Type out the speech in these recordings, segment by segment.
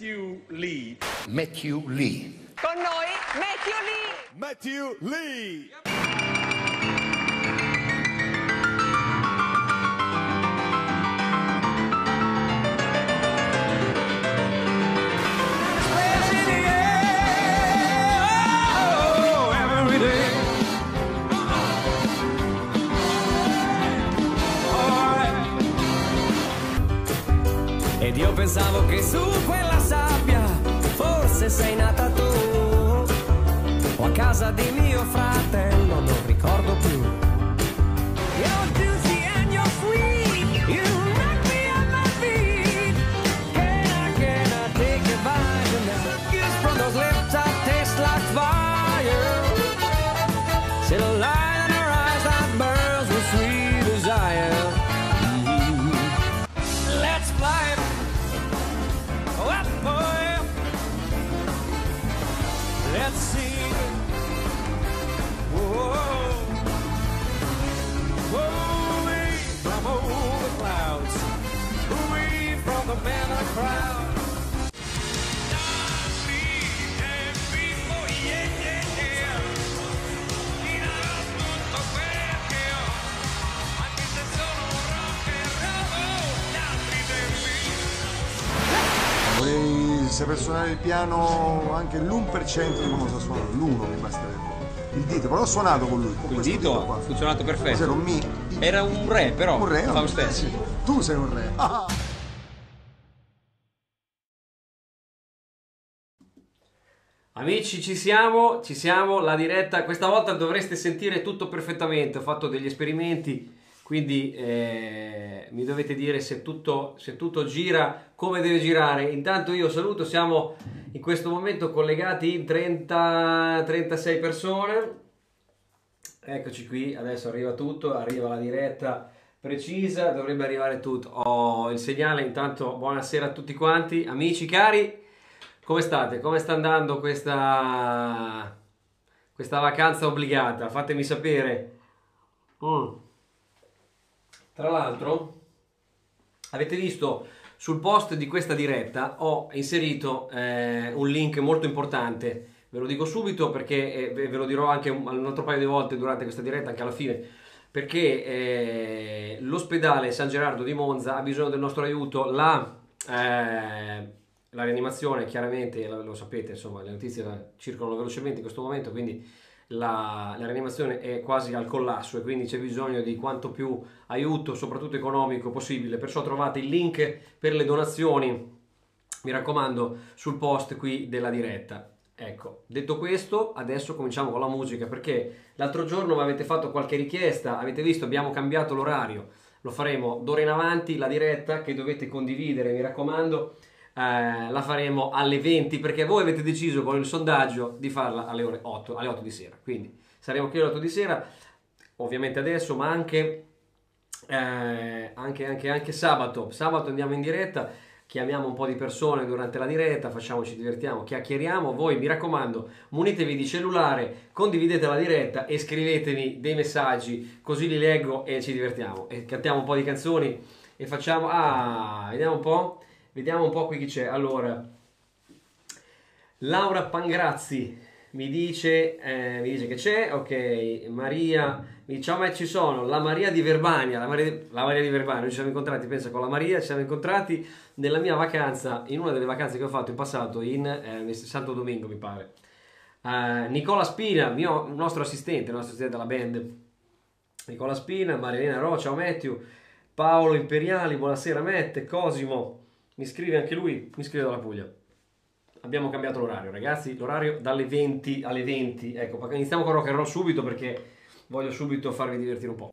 Matthew Lee. Matthew Lee. Con noi Matthew Lee. Matthew Lee. Ed io pensavo che su quella forse sei nata tu. O a casa di mio fratello, saper suonare il piano anche l'1% di come lo so suonare, l'1 mi basterebbe. Il dito, però ho suonato con lui. Con Il questo dito qua. ha funzionato perfetto. un mi? Era un re, però. Un re, no? Fa lo stesso. Tu sei un re. Ah. Amici, ci siamo, ci siamo, la diretta, questa volta dovreste sentire tutto perfettamente, ho fatto degli esperimenti, quindi eh, mi dovete dire se tutto, se tutto gira come deve girare. Intanto io saluto, siamo in questo momento collegati in 30, 36 persone, eccoci qui, adesso arriva tutto, arriva la diretta precisa, dovrebbe arrivare tutto. Ho il segnale, intanto buonasera a tutti quanti, amici cari. Come state? Come sta andando questa, questa vacanza obbligata? Fatemi sapere. Mm. Tra l'altro, avete visto sul post di questa diretta ho inserito eh, un link molto importante. Ve lo dico subito perché eh, ve lo dirò anche un, un altro paio di volte durante questa diretta, anche alla fine. Perché eh, l'ospedale San Gerardo di Monza ha bisogno del nostro aiuto. La, eh, la rianimazione, chiaramente, lo, sapete, insomma, le notizie la- circolano velocemente in questo momento, quindi la, la rianimazione è quasi al collasso e quindi c'è bisogno di quanto più aiuto, soprattutto economico, possibile. Perciò trovate il link per le donazioni, mi raccomando, sul post qui della diretta. Ecco, detto questo, adesso cominciamo con la musica perché l'altro giorno mi avete fatto qualche richiesta, avete visto, abbiamo cambiato l'orario, lo faremo d'ora in avanti, la diretta che dovete condividere, mi raccomando, eh, la faremo alle 20 perché voi avete deciso con il sondaggio di farla alle ore 8, alle 8 di sera, quindi saremo qui alle 8 di sera, ovviamente adesso, ma anche, eh, anche, anche, anche sabato, sabato andiamo in diretta, chiamiamo un po' di persone durante la diretta, facciamoci divertiamo, chiacchieriamo, voi mi raccomando munitevi di cellulare, condividete la diretta e scrivetemi dei messaggi, così li leggo e ci divertiamo. E cantiamo un po' di canzoni e facciamo, ah, vediamo un po', vediamo un po' qui chi c'è, allora, Laura Pangrazzi mi dice, eh, mi dice che c'è, ok, Maria, mi dice, ciao ma ci sono, la Maria di Verbania, la Maria la Maria di Verbania, ci siamo incontrati, pensa con la Maria, ci siamo incontrati nella mia vacanza, in una delle vacanze che ho fatto in passato in eh, Santo Domingo mi pare. Eh, Nicola Spina, mio, nostro assistente, nostro assistente della band, Nicola Spina, Marilena Ro, ciao Matthew, Paolo Imperiali, buonasera Mette, Cosimo, mi scrive anche lui, mi scrive dalla Puglia. Abbiamo cambiato l'orario, ragazzi. L'orario dalle 20 alle 20. Ecco, iniziamo con rock and roll subito perché voglio subito farvi divertire un po'.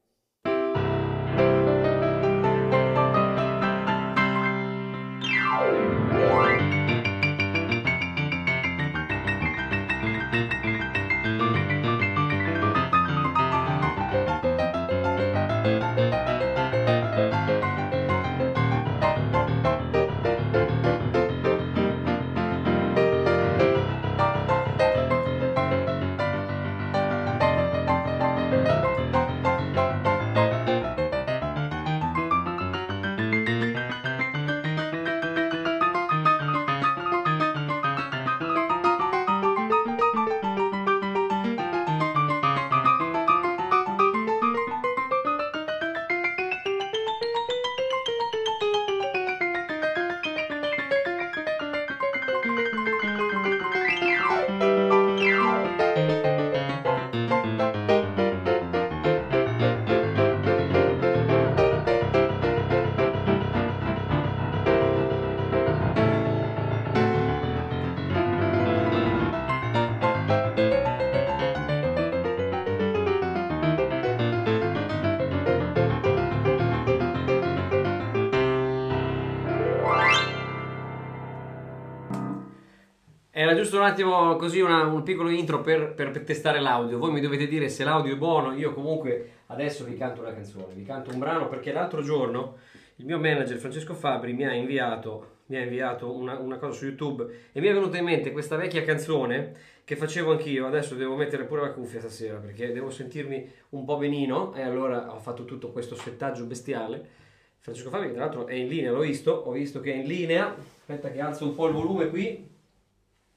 Giusto un attimo così una- un piccolo intro per, per- per testare l'audio. Voi mi dovete dire se l'audio è buono. Io comunque adesso vi canto una canzone, vi canto un brano perché l'altro giorno il mio manager Francesco Fabri mi ha inviato, mi ha inviato una, una cosa su YouTube e mi è venuta in mente questa vecchia canzone che facevo anch'io. Adesso devo mettere pure la cuffia stasera perché devo sentirmi un po' benino e allora ho fatto tutto questo settaggio bestiale. Francesco Fabri tra l'altro è in linea, l'ho visto, ho visto che è in linea. Aspetta che alzo un po' il volume qui.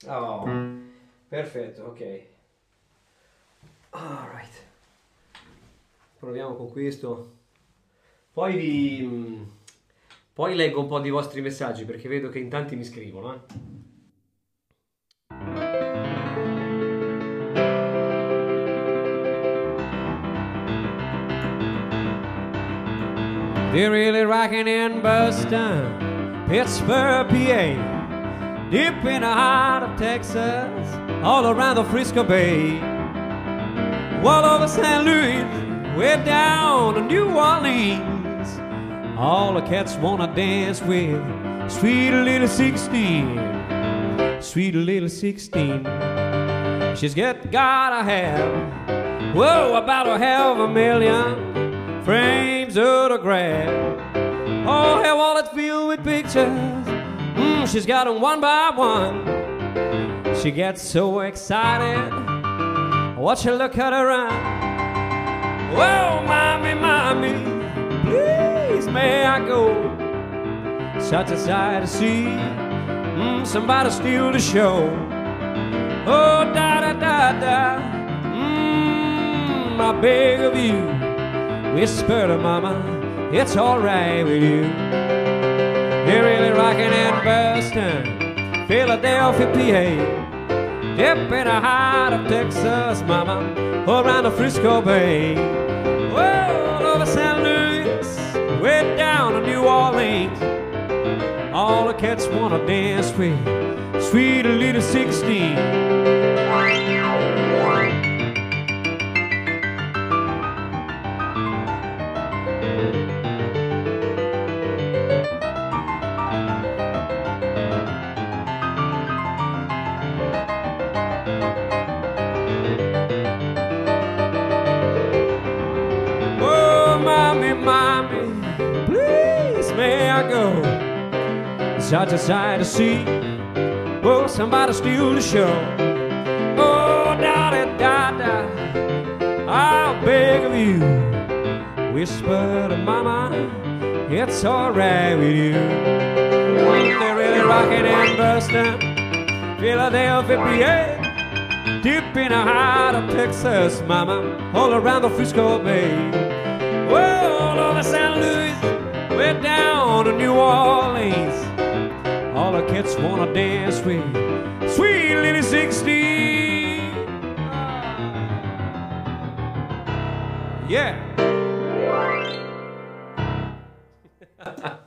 Oh, perfetto, ok. Alright. Proviamo con questo. Poi vi... mm, Poi leggo un po' di vostri messaggi perché vedo che in tanti mi scrivono. Eh. They're really rocking in Boston, Pittsburgh, PA, deep in the heart of Texas, all around the Frisco Bay, all over St. Louis, way down to New Orleans. All the cats wanna dance with sweet little 16, sweet little 16. She's got, gotta have, whoa, about a half a million frames autograph. Oh, her wallet filled with pictures. She's got them one by one. She gets so excited. Watch her look at around. Whoa, mommy, mommy, please may I go? Such a sight to see. Mm, somebody steal the show. Oh, da da da da. Mmm, I beg of you. Whisper to mama, it's alright with you. They're really rocking in Boston, Philadelphia, PA. Deep in the heart of Texas, mama, around the Frisco Bay. Well, over St. Louis, way down to New Orleans. All the cats wanna dance with sweet little 16. Such a sight to see. Oh, somebody steal the show. Oh, da da da. I'll beg of you. Whisper to mama, it's alright with you. They're really rocking and busting. Philadelphia, PA. Deep in the heart of Texas, mama, all around the Frisco Bay. Well, all over St. Louis, way down to New Orleans. The kids wanna dance with sweet little 16. Yeah.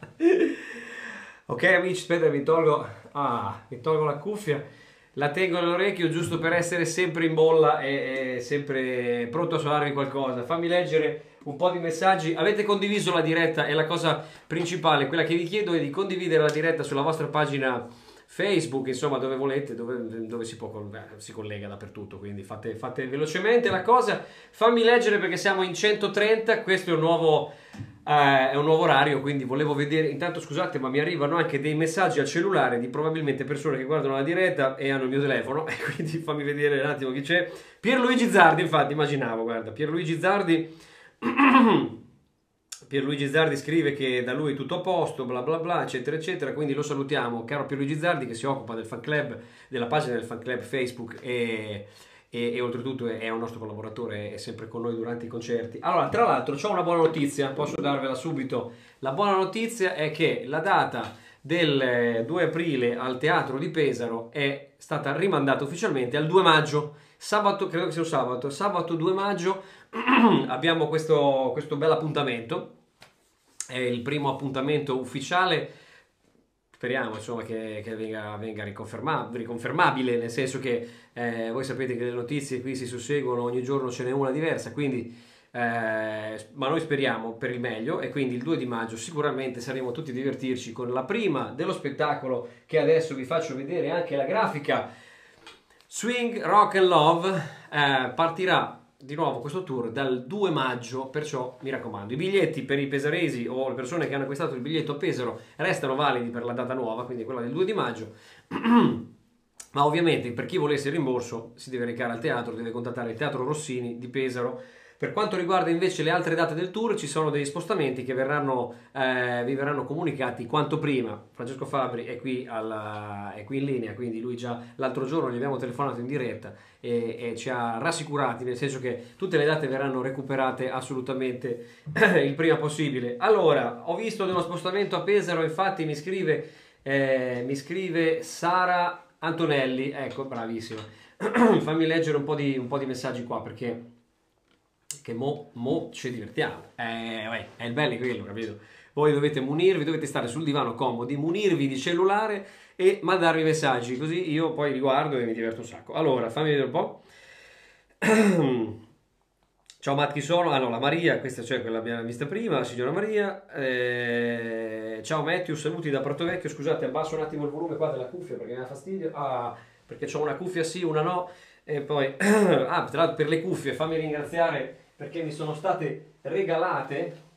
Ok amici, aspetta, mi tolgo, ah, mi tolgo la cuffia, la tengo nell'orecchio giusto per essere sempre in bolla e, e sempre pronto a suonarvi qualcosa. Fammi leggere un po' di messaggi. Avete condiviso la diretta e la cosa principale, quella che vi chiedo è di condividere la diretta sulla vostra pagina Facebook, insomma, dove volete, dove, dove si, può, beh, si collega dappertutto, quindi fate, fate velocemente la cosa. Fammi leggere perché siamo in 130, questo è un nuovo... eh, è un nuovo orario, quindi volevo vedere. Intanto, scusate, ma mi arrivano anche dei messaggi al cellulare di probabilmente persone che guardano la diretta e hanno il mio telefono. Quindi fammi vedere un attimo chi c'è. Pierluigi Zardi, infatti, immaginavo, guarda, Pierluigi Zardi. Pierluigi Zardi scrive che da lui è tutto a posto, bla bla bla, eccetera, eccetera. Quindi lo salutiamo, caro Pierluigi Zardi, che si occupa del fan club, della pagina del fan club Facebook e, e, e oltretutto è, è un nostro collaboratore, è sempre con noi durante i concerti. Allora, tra l'altro, ho una buona notizia, posso darvela subito. La buona notizia è che la data del eh, 2 aprile al Teatro di Pesaro è stata rimandata ufficialmente al 2 maggio. Sabato, credo che sia un sabato, sabato 2 maggio abbiamo questo, questo bel appuntamento. È il primo appuntamento ufficiale. Speriamo insomma che, che venga, venga riconferma- riconfermabile, nel senso che eh, voi sapete che le notizie qui si susseguono, ogni giorno ce n'è una diversa, quindi eh, ma noi speriamo per il meglio e quindi il 2 di maggio sicuramente saremo tutti a divertirci con la prima dello spettacolo che adesso vi faccio vedere anche la grafica Swing Rock and Love eh, partirà di nuovo questo tour dal 2 maggio, perciò mi raccomando, i biglietti per i pesaresi o le persone che hanno acquistato il biglietto a Pesaro restano validi per la data nuova, quindi quella del 2 di maggio. Ma ovviamente per chi volesse il rimborso si deve recare al teatro, deve contattare il Teatro Rossini di Pesaro per quanto riguarda invece le altre date del tour, ci sono degli spostamenti che verranno, eh, vi verranno comunicati quanto prima. Francesco Fabri è qui, alla, è qui, in linea, quindi lui già l'altro giorno gli abbiamo telefonato in diretta e, e, ci ha rassicurati, nel senso che tutte le date verranno recuperate assolutamente il prima possibile. Allora, ho visto dello spostamento a Pesaro, infatti mi scrive, eh, mi scrive Sara Antonelli, ecco, bravissima. Fammi leggere un po, di, un po' di messaggi qua perché che mo, mo ci divertiamo. Eh, beh, è il bello quello, capito? Voi dovete munirvi, dovete stare sul divano comodi, munirvi di cellulare e mandarmi messaggi, così io poi li guardo e mi diverto un sacco. Allora, fammi vedere un po'. Ciao Matt, chi sono? Ah no, la Maria, questa cioè quella abbiamo vista prima, la signora Maria. Eh, ciao Matthew, saluti da Portovecchio. Scusate, abbasso un attimo il volume qua della cuffia perché mi dà fastidio. Ah, perché ho una cuffia sì, una no. E poi, ah, tra l'altro per le cuffie, fammi ringraziare perché mi sono state regalate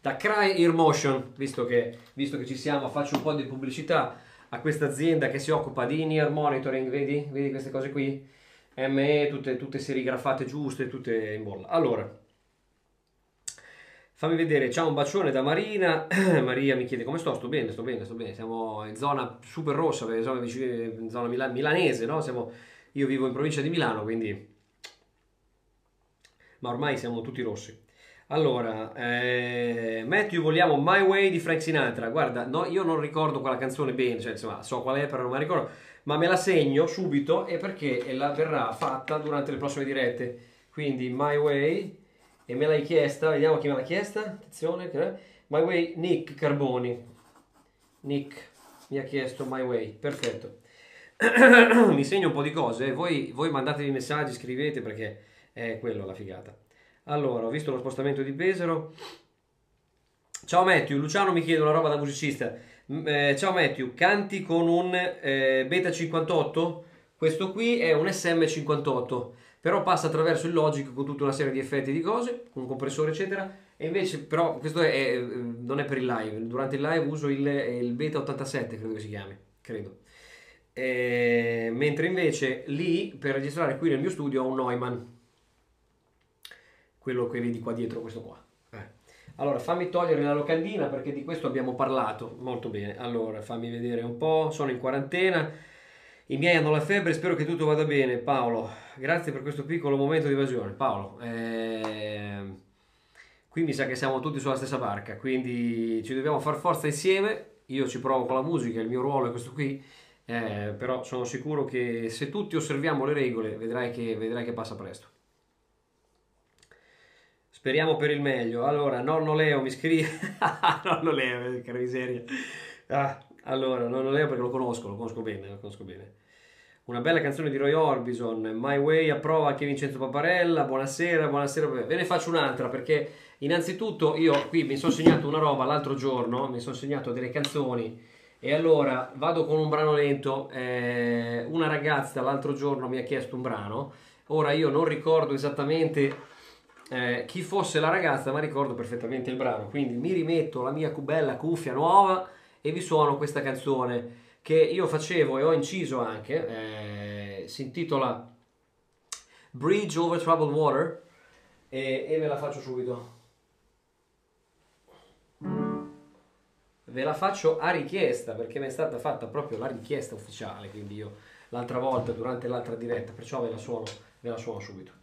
da Cry Ear Motion, visto che, visto che ci siamo, faccio un po' di pubblicità a questa azienda che si occupa di in-ear monitoring, vedi? Vedi queste cose qui? ME, tutte, tutte serigrafate giuste, tutte in bolla. Allora, fammi vedere, ciao un bacione da Marina, Maria mi chiede come sto, sto bene, sto bene, sto bene, siamo in zona super rossa, perché siamo in zona milanese, no? Siamo, io vivo in provincia di Milano, quindi ma ormai siamo tutti rossi. Allora, eh, Matthew, vogliamo My Way di Frank Sinatra. Guarda, no, io non ricordo quella canzone bene, cioè insomma, so qual è, però non me la ricordo, ma me la segno subito e perché la verrà fatta durante le prossime dirette. Quindi My Way, e me l'hai chiesta, vediamo chi me l'ha chiesta. Attenzione, My Way, Nick Carboni. Nick mi ha chiesto My Way, perfetto. mi segno un po' di cose, voi, voi mandatevi messaggi, scrivete perché è quello la figata. Allora, ho visto lo spostamento di Pesaro. Ciao Matthew, Luciano mi chiede una roba da musicista. Eh, ciao Matthew, canti con un eh, Beta 58? Questo qui è un SM58, però passa attraverso il Logic con tutta una serie di effetti di cose, con un compressore eccetera. E invece, però, questo è, è, non è per il live. Durante il live uso il, il Beta 87, credo che si chiami, credo. E, mentre invece lì, per registrare qui nel mio studio, ho un Neumann quello che vedi qua dietro, questo qua. Eh. Allora, fammi togliere la locandina perché di questo abbiamo parlato molto bene. Allora, fammi vedere un po', sono in quarantena, i miei hanno la febbre, spero che tutto vada bene. Paolo, grazie per questo piccolo momento di evasione. Paolo, eh, qui mi sa che siamo tutti sulla stessa barca, quindi ci dobbiamo far forza insieme. Io ci provo con la musica, il mio ruolo è questo qui. Eh, però sono sicuro che se tutti osserviamo le regole vedrai che, vedrai che passa presto. Speriamo per il meglio. Allora, nonno Leo mi scrive. nonno Leo, che miseria. Ah, allora, nonno Leo perché lo conosco, lo conosco bene, lo conosco bene. Una bella canzone di Roy Orbison, My Way, approva anche Vincenzo Paparella. Buonasera, buonasera. Ve ne faccio un'altra perché innanzitutto io qui mi sono segnato una roba l'altro giorno, mi sono segnato delle canzoni e allora vado con un brano lento. Eh, una ragazza l'altro giorno mi ha chiesto un brano. Ora io non ricordo esattamente eh, chi fosse la ragazza, ma ricordo perfettamente il brano. Quindi mi rimetto la mia bella cuffia nuova e vi suono questa canzone che io facevo e ho inciso anche. Eh, si intitola Bridge over Troubled Water e, e ve la faccio subito. Ve la faccio a richiesta perché mi è stata fatta proprio la richiesta ufficiale, quindi io l'altra volta durante l'altra diretta, perciò ve la suono, ve la suono subito.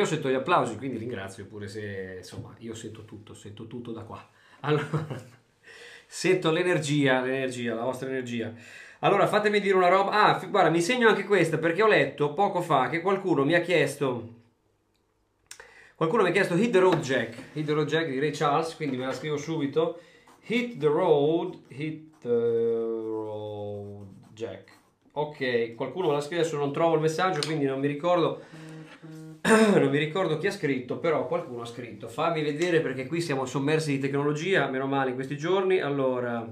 Io sento gli applausi, quindi ringrazio pure se insomma, io sento tutto, sento tutto da qua. Allora, sento l'energia, l'energia, la vostra energia. Allora, fatemi dire una roba. Ah, guarda, mi segno anche questa perché ho letto poco fa che qualcuno mi ha chiesto Qualcuno mi ha chiesto Hit the Road Jack, Hit the Road Jack di Ray Charles, quindi me la scrivo subito. Hit the Road, Hit the Road Jack. Ok, qualcuno me la scrive, adesso non trovo il messaggio, quindi non mi ricordo non mi ricordo chi ha scritto, però qualcuno ha scritto. Fammi vedere perché qui siamo sommersi di tecnologia, meno male in questi giorni. Allora,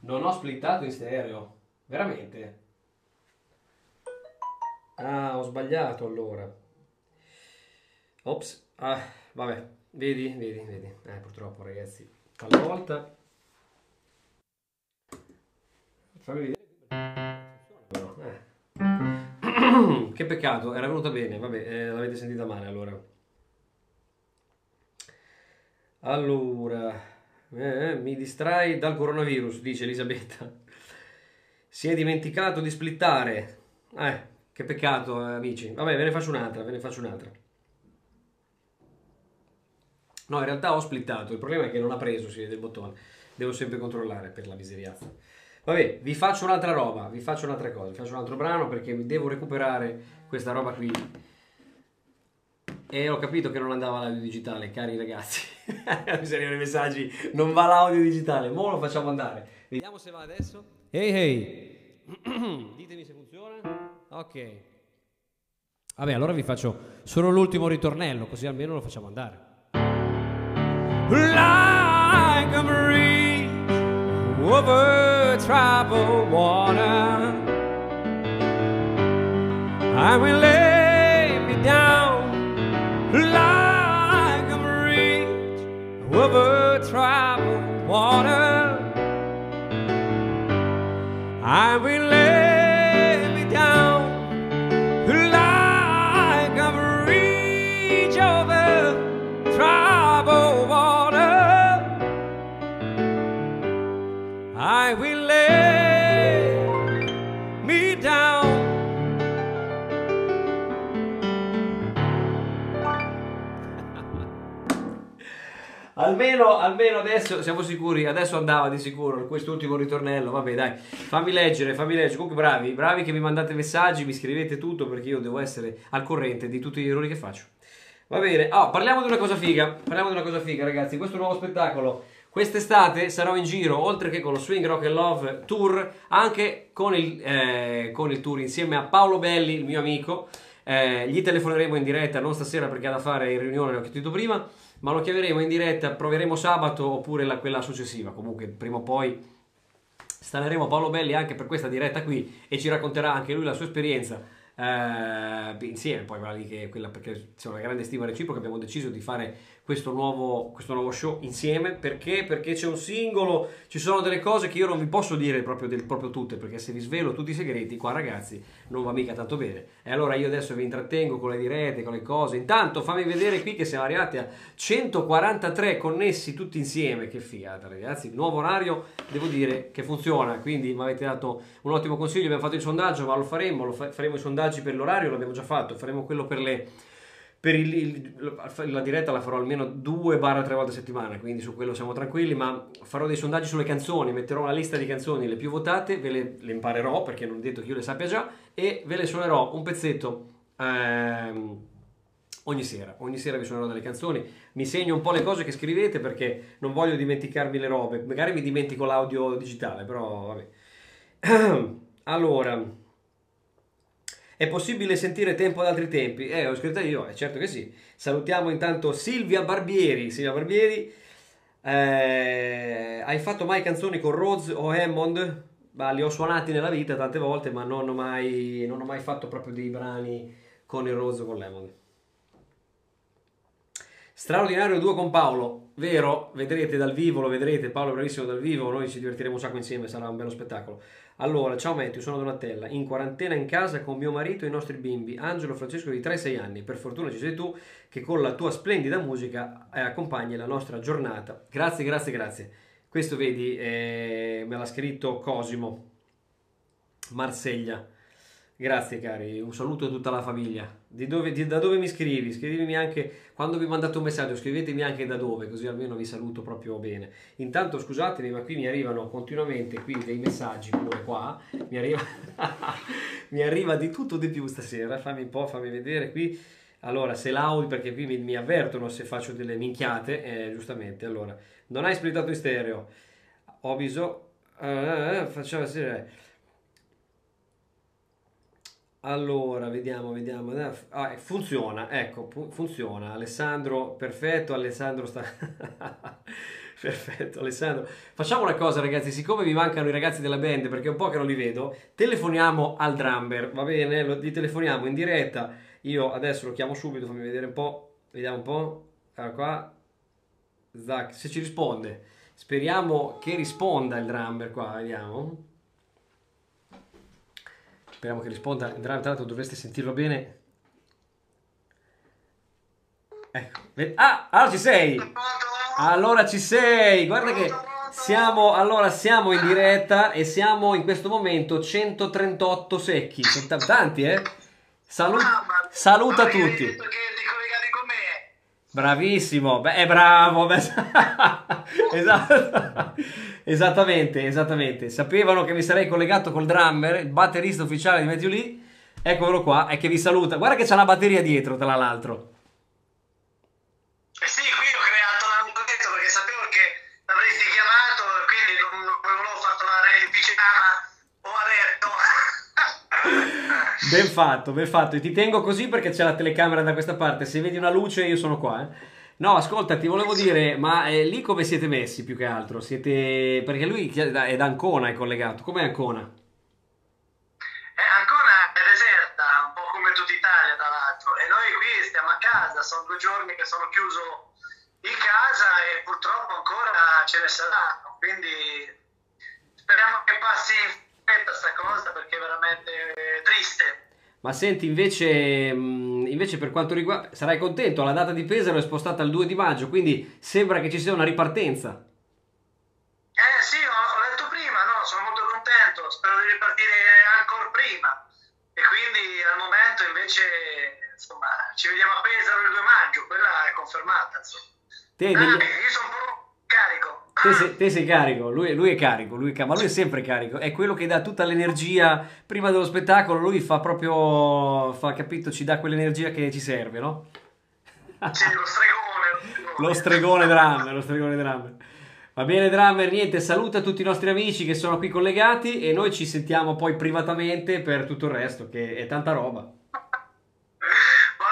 non ho splittato in stereo, veramente. Ah, ho sbagliato allora. Ops, ah, vabbè, vedi, vedi, vedi. Eh, purtroppo ragazzi, talvolta... Fammi vedere. Che peccato, era venuta bene, vabbè, eh, l'avete sentita male allora. Allora, eh, mi distrai dal coronavirus, dice Elisabetta. Si è dimenticato di splittare. Eh, che peccato, eh, amici. Vabbè, ve ne faccio un'altra, ve ne faccio un'altra. No, in realtà ho splittato, il problema è che non ha preso, si vede il bottone. Devo sempre controllare per la miseriazza. Vabbè, vi faccio un'altra roba, vi faccio un'altra cosa, vi faccio un altro brano perché mi devo recuperare questa roba qui. E ho capito che non andava l'audio digitale, cari ragazzi. Mi servono i messaggi, non va l'audio digitale, mo lo facciamo andare. Vediamo se va adesso. Ehi hey. Ditemi se funziona. Ok. Vabbè, allora vi faccio solo l'ultimo ritornello, così almeno lo facciamo andare. Like a breeze over troubled water, I will lay me down like a breeze over troubled water. I will almeno, almeno adesso siamo sicuri, adesso andava di sicuro quest'ultimo ritornello, vabbè dai, fammi leggere, fammi leggere, comunque bravi, bravi che mi mandate messaggi, mi scrivete tutto perché io devo essere al corrente di tutti gli errori che faccio. Va bene, oh, parliamo di una cosa figa, parliamo di una cosa figa ragazzi, questo nuovo spettacolo Quest'estate sarò in giro, oltre che con lo Swing Rock and Love Tour, anche con il, eh, con il tour insieme a Paolo Belli, il mio amico. Eh, gli telefoneremo in diretta, non stasera perché ha da fare in riunione, l'ho detto prima, ma lo chiameremo in diretta, proveremo sabato oppure la, quella successiva. Comunque, prima o poi staneremo Paolo Belli anche per questa diretta qui e ci racconterà anche lui la sua esperienza eh, insieme, poi quella lì che quella perché c'è una grande stima reciproca, abbiamo deciso di fare questo nuovo, questo nuovo show insieme. Perché? Perché c'è un singolo, ci sono delle cose che io non vi posso dire proprio, del, proprio tutte perché se vi svelo tutti i segreti qua ragazzi non va mica tanto bene. E allora io adesso vi intrattengo con le dirette, con le cose. Intanto fammi vedere qui che siamo arrivati a 143 connessi tutti insieme. Che figata ragazzi, nuovo orario devo dire che funziona quindi mi avete dato un ottimo consiglio, abbiamo fatto il sondaggio ma lo faremo, lo fa- faremo i sondaggi per l'orario, l'abbiamo già fatto, faremo quello per le per il, il, la diretta la farò almeno 2-3 volte a settimana, quindi su quello siamo tranquilli, ma farò dei sondaggi sulle canzoni, metterò una lista di canzoni le più votate, ve le, le imparerò perché non è detto che io le sappia già e ve le suonerò un pezzetto ehm, ogni sera. Ogni sera vi suonerò delle canzoni, mi segno un po' le cose che scrivete perché non voglio dimenticarmi le robe, magari mi dimentico l'audio digitale, però vabbè. allora... È possibile sentire tempo ad altri tempi? Eh, ho scritto io, è certo che sì. Salutiamo intanto Silvia Barbieri. Silvia Barbieri, eh, hai fatto mai canzoni con Rhodes o Hammond? Bah, li ho suonati nella vita tante volte, ma non ho mai, non ho mai fatto proprio dei brani con il Rhodes o con l'Hammond. Straordinario duo con Paolo, vero? Vedrete dal vivo, lo vedrete. Paolo è bravissimo dal vivo, noi ci divertiremo un sacco insieme, sarà un bello spettacolo. Allora, ciao Matthew, sono Donatella, in quarantena in casa con mio marito e i nostri bimbi, Angelo Francesco di 3-6 anni. Per fortuna ci sei tu che con la tua splendida musica eh, accompagni la nostra giornata. Grazie, grazie, grazie. Questo vedi, eh, me l'ha scritto Cosimo, Marseglia. Grazie cari, un saluto a tutta la famiglia. Di dove, di, da dove mi scrivi? Scrivimi anche quando vi mandate un messaggio, scrivetemi anche da dove, così almeno vi saluto proprio bene. Intanto scusatemi, ma qui mi arrivano continuamente dei messaggi pure qua. Mi arriva, mi arriva di tutto di più stasera. Fammi un po', fammi vedere qui. Allora, se l'audio, perché qui mi, mi avvertono se faccio delle minchiate, eh, giustamente. Allora, non hai splittato in stereo. Ho bisogno... Uh, eh, eh, facciamo vedere allora, vediamo, vediamo. Ah, funziona, ecco, funziona. Alessandro, perfetto, Alessandro sta... perfetto, Alessandro. Facciamo una cosa, ragazzi, siccome mi mancano i ragazzi della band, perché è un po' che non li vedo, telefoniamo al drummer, va bene? Lo, li telefoniamo in diretta. Io adesso lo chiamo subito, fammi vedere un po', vediamo un po'. Allora qua, Zac, se ci risponde. Speriamo che risponda il drummer qua, vediamo. Speriamo che risponda. Tra l'altro dovreste sentirlo bene. Ecco. Ah, allora ci sei! Allora ci sei! Guarda che siamo, allora, siamo in diretta e siamo in questo momento 138 secchi. Sono tanti, eh? Salut- saluta tutti. Bravissimo, beh, è bravo. Beh, esatto. esattamente, esattamente. Sapevano che mi sarei collegato col drummer, il batterista ufficiale di Matthew Lee. Eccolo qua, e che vi saluta. Guarda che c'è una batteria dietro, tra l'altro. Ben fatto, ben fatto. E ti tengo così perché c'è la telecamera da questa parte. Se vedi una luce, io sono qua. Eh. No, ascolta, ti volevo dire, ma eh, lì come siete messi più che altro? Siete... Perché lui è da Ancona, è collegato. Com'è Ancona? Eh, Ancona è deserta, un po' come tutta Italia, tra l'altro. E noi qui stiamo a casa, sono due giorni che sono chiuso in casa e purtroppo ancora ce ne saranno. Quindi speriamo che passi questa cosa perché è veramente triste. Ma senti, invece, invece, per quanto riguarda... Sarai contento, la data di Pesaro è spostata al 2 di maggio, quindi sembra che ci sia una ripartenza. Eh sì, ho, letto prima, no? sono molto contento, spero di ripartire ancora prima. E quindi al momento invece, insomma, ci vediamo a Pesaro il 2 maggio, quella è confermata, insomma. Te, Ah, degli- io sono un po' carico. Te sei, te sei carico, lui, lui è carico, lui ma lui è sempre carico, è quello che dà tutta l'energia prima dello spettacolo, lui fa proprio, fa, capito, ci dà quell'energia che ci serve, no? Sì, lo stregone. Lo stregone drummer, lo stregone drummer. Va bene drummer, niente, saluta tutti i nostri amici che sono qui collegati e noi ci sentiamo poi privatamente per tutto il resto, che è tanta roba. Buona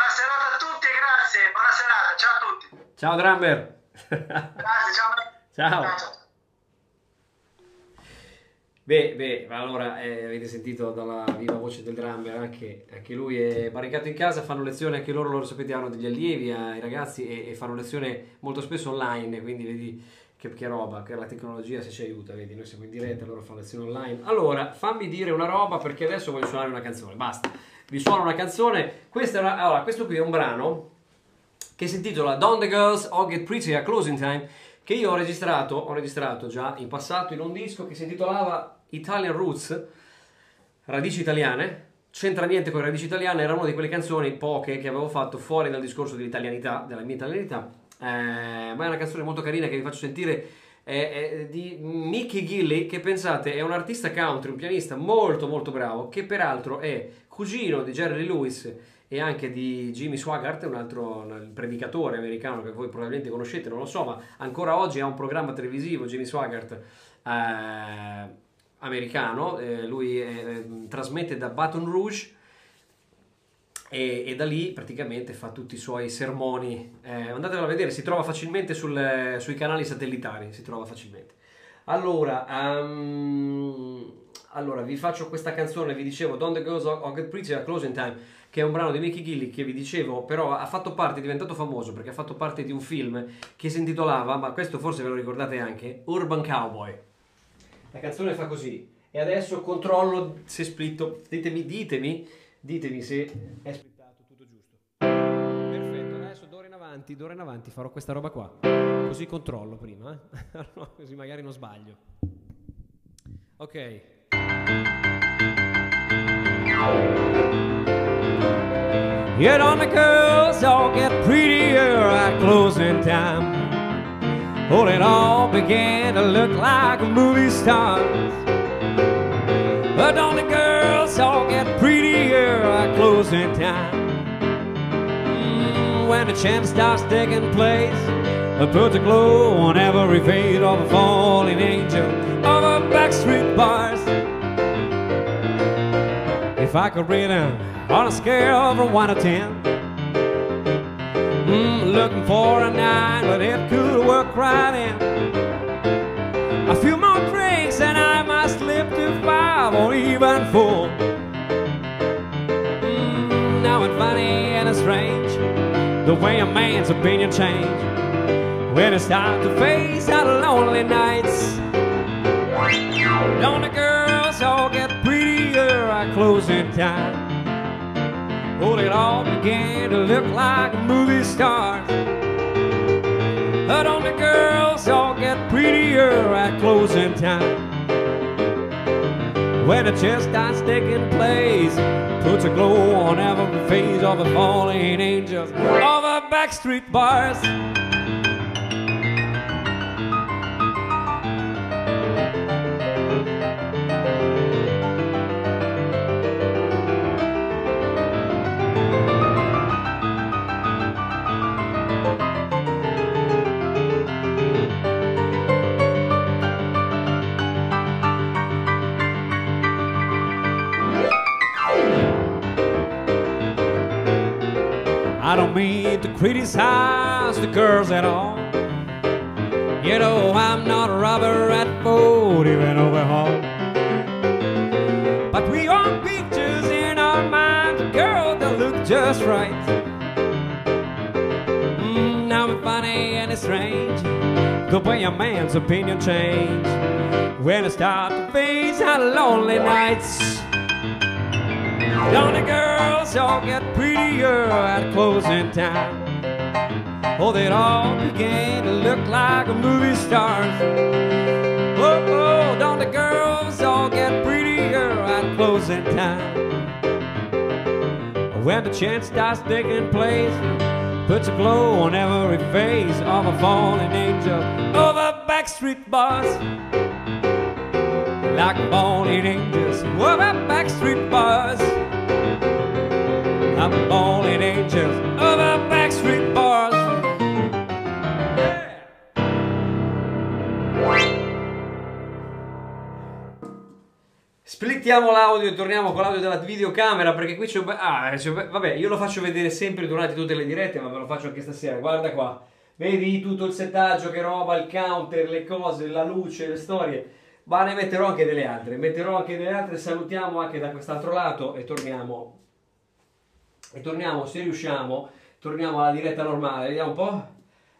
serata a tutti e grazie. Buona serata. Ciao a tutti. Ciao drummer! Grazie, ciao. Ciao. Beh, beh, allora eh, avete sentito dalla viva voce del drummer, anche, anche lui è barricato in casa, fanno lezione, anche loro, lo sapete, hanno degli allievi ai ragazzi e, e fanno lezione molto spesso online, quindi vedi che, che roba, che la tecnologia se ci aiuta, vedi, noi siamo in diretta, loro fanno lezione online. Allora, fammi dire una roba perché adesso voglio suonare una canzone, basta, vi suono una canzone, una, allora, questo qui è un brano che si intitola Don't the Girls All Get Pretty a Closing Time, che io ho registrato, ho registrato già in passato in un disco che si intitolava Italian Roots, radici italiane, c'entra niente con le radici italiane, era una di quelle canzoni, poche, che avevo fatto fuori dal discorso dell'italianità, della mia italianità, eh, ma è una canzone molto carina che vi faccio sentire, è, è di Mickey Gilly, che pensate è un artista country, un pianista molto molto bravo, che peraltro è cugino di Jerry Lewis e anche di Jimmy Swaggart, un altro predicatore americano che voi probabilmente conoscete, non lo so, ma ancora oggi ha un programma televisivo, Jimmy Swaggart, eh, americano, eh, lui eh, trasmette da Baton Rouge e, e da lì praticamente fa tutti i suoi sermoni. Eh, andatelo a vedere, si trova facilmente sul- sui canali satellitari, si trova facilmente. Allora, ehm, allora, vi faccio questa canzone, vi dicevo Don't the Girls All Get Pretty a Closing Time, che è un brano di Mickey Gilly che vi dicevo, però ha fatto parte, è diventato famoso perché ha fatto parte di un film che si intitolava, ma questo forse ve lo ricordate anche, Urban Cowboy. La canzone fa così. E adesso controllo se splitto. Ditemi, ditemi, ditemi se è splittato tutto giusto. Perfetto, adesso d'ora in avanti, d'ora in avanti farò questa roba qua. Così controllo prima, eh? Così magari non sbaglio. Ok. Yet on the girls all get prettier at closing time. Oh, it all began to look like movie stars. But don't the girls all get prettier at closing time? Mm, when the chance starts taking place, it puts a glow on every fade of a falling angel of a backstreet bars. If I could rate them on a scale from 1 to 10, mm, looking for a 9, but it could work right in. A few more drinks and I might slip to 5 or even 4. Mm, now it's funny and it's strange the way a man's opinion change when it's time to face out lonely nights. Don't the closing time? Oh, it all began to look like movie stars. But the girls all get prettier at closing time? When the chest starts taking place, puts a glow on every face of the falling angels of the backstreet bars. I don't mean to criticize the girls at all. You know, I'm not a robber at Ford, even overhaul. But we are pictures in our minds of girls that look just right. Mm, now it's funny and it's strange the way a man's opinion change when it starts to face our lonely nights. Don't the girls all get prettier at closing time? Oh, they'd all began to look like movie stars. Oh, oh, don't the girls all get prettier at closing time? When the chance starts taking place, puts a glow on every face of a fallen angel over backstreet bars. Like falling angels over backstreet bars. Falling angels over backstreet bars. Splittiamo l'audio e torniamo con l'audio della videocamera perché qui c'è Ah, c'è un be- vabbè, io lo faccio vedere sempre durante tutte le dirette, ma ve lo faccio anche stasera. Guarda qua. Vedi tutto il settaggio, che roba, il counter, le cose, la luce, le storie. Ma ne metterò anche delle altre. Metterò anche delle altre. Salutiamo anche da quest'altro lato e torniamo. E torniamo, se riusciamo, torniamo alla diretta normale. Vediamo un po'.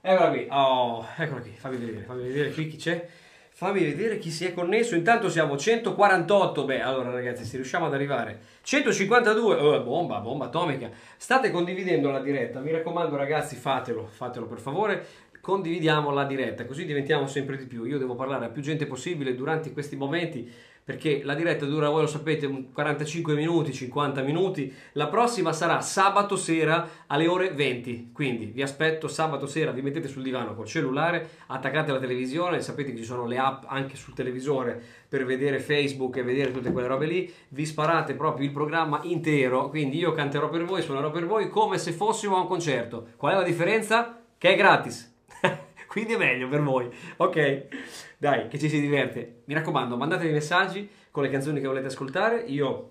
Eccola qui. Oh, eccola qui. Fammi vedere, fammi vedere qui chi c'è. Fammi vedere chi si è connesso. Intanto siamo 148. Beh, allora ragazzi, se riusciamo ad arrivare 152, oh, bomba, bomba atomica. State condividendo la diretta. Mi raccomando, ragazzi, fatelo, fatelo per favore. Condividiamo la diretta, così diventiamo sempre di più. Io devo parlare a più gente possibile durante questi momenti perché la diretta dura, voi lo sapete, un 45 minuti, 50 minuti. La prossima sarà sabato sera alle ore 20. Quindi vi aspetto sabato sera, vi mettete sul divano col cellulare, attaccate la televisione, sapete che ci sono le app anche sul televisore per vedere Facebook e vedere tutte quelle robe lì. Vi sparate proprio il programma intero, quindi io canterò per voi, suonerò per voi come se fossimo a un concerto. Qual è la differenza? Che è gratis. Quindi è meglio per voi. Ok, dai, che ci si diverte. Mi raccomando, mandatevi messaggi con le canzoni che volete ascoltare. Io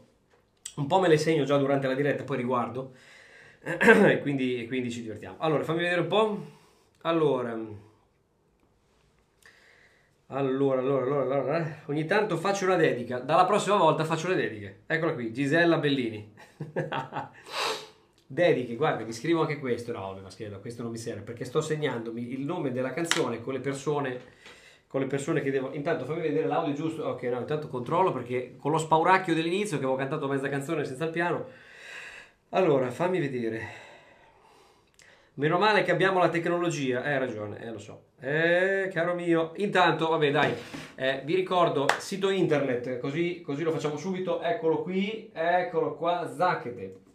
un po' me le segno già durante la diretta, poi riguardo. e quindi, quindi ci divertiamo. Allora, fammi vedere un po'. Allora. Allora, allora, allora, allora, eh. ogni tanto faccio una dedica. Dalla prossima volta faccio le dediche. Eccola qui, Gisella Bellini. dediche, guarda, vi scrivo anche questo. No, ma scherzo, questo non mi serve perché sto segnandomi il nome della canzone con le persone con le persone che devo. Intanto fammi vedere l'audio giusto. Ok, no, intanto controllo perché con lo spauracchio dell'inizio che avevo cantato mezza canzone senza il piano. Allora, fammi vedere. Meno male che abbiamo la tecnologia. Eh, hai ragione, eh, lo so. Eh, caro mio. Intanto, vabbè, dai, eh, vi ricordo sito internet, così, così lo facciamo subito. Eccolo qui, eccolo qua, zacchete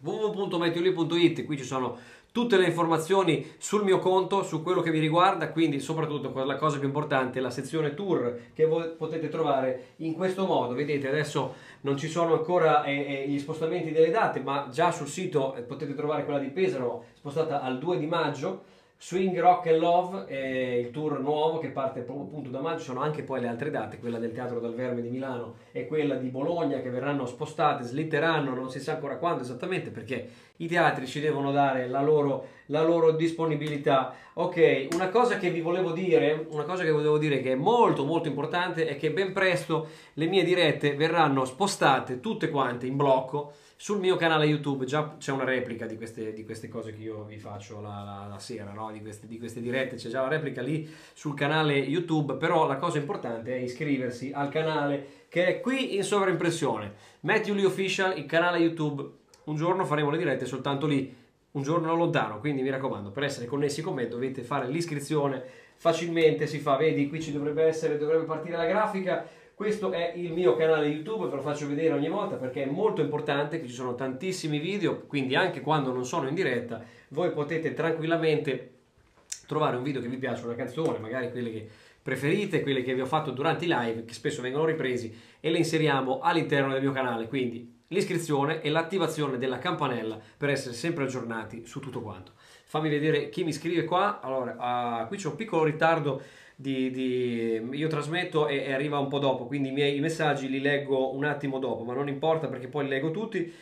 www.meteoli.it, qui ci sono tutte le informazioni sul mio conto, su quello che vi riguarda, quindi soprattutto la cosa più importante, la sezione tour che voi potete trovare in questo modo. Vedete, adesso non ci sono ancora eh, eh, gli spostamenti delle date, ma già sul sito eh, potete trovare quella di Pesaro spostata al 2 di maggio. Swing Rock and Love è il tour nuovo che parte proprio appunto da maggio, ci sono anche poi le altre date, quella del Teatro dal Verme di Milano e quella di Bologna che verranno spostate, slitteranno, non si sa ancora quando esattamente perché i teatri ci devono dare la loro, la loro disponibilità. Ok, una cosa che vi volevo dire, una cosa che volevo dire che è molto molto importante è che ben presto le mie dirette verranno spostate tutte quante in blocco sul mio canale YouTube già c'è una replica di queste, di queste cose che io vi faccio la, la, la sera, no? di, queste, di, queste, dirette, c'è già la replica lì sul canale YouTube, però la cosa importante è iscriversi al canale che è qui in sovraimpressione. Matthew Lee Official, il canale YouTube, un giorno faremo le dirette soltanto lì, un giorno lontano, quindi mi raccomando, per essere connessi con me dovete fare l'iscrizione facilmente, si fa, vedi qui ci dovrebbe essere, dovrebbe partire la grafica questo è il mio canale YouTube, ve lo faccio vedere ogni volta perché è molto importante che ci sono tantissimi video, quindi anche quando non sono in diretta voi potete tranquillamente trovare un video che vi piace, una canzone, magari quelle che preferite, quelle che vi ho fatto durante i live, che spesso vengono ripresi e le inseriamo all'interno del mio canale, quindi l'iscrizione e l'attivazione della campanella per essere sempre aggiornati su tutto quanto. Fammi vedere chi mi scrive qua, allora uh, qui c'è un piccolo ritardo di, di, io trasmetto e, e, arriva un po' dopo, quindi i miei i messaggi li leggo un attimo dopo, ma non importa perché poi li leggo tutti.